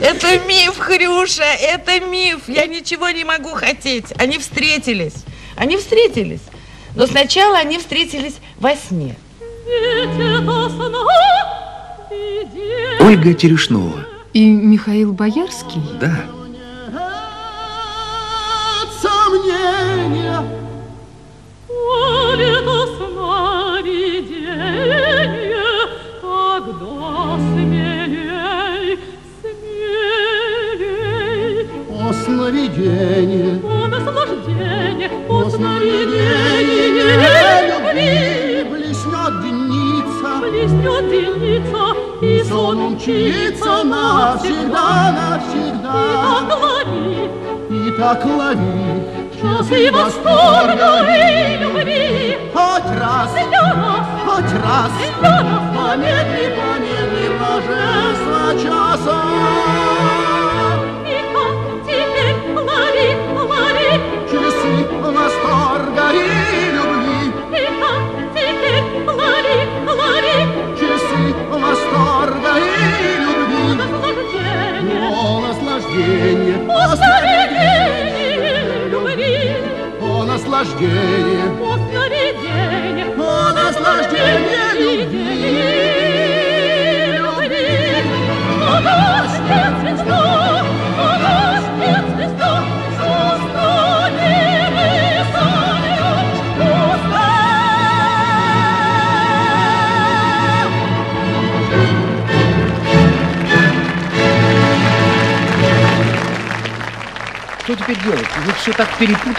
Это миф, Хрюша, это миф. Я ничего не могу хотеть. Они встретились. Они встретились. Но сначала они встретились во сне. Ольга Терешнова. И Михаил Боярский? Да. Сомнения. О сновиденье, О наслаждение, о о сновидение любви. Блеснет дница, Блеснет деница, и сон умчится навсегда, навсегда. И так лови. И так лови. Часы восторга и любви. Хоть раз, хоть раз. для нас, Помедли, помедли блаженства Наслаждение, сновидении любви. о наслаждение О сновидении, Что теперь делать? Вы все так перепутали.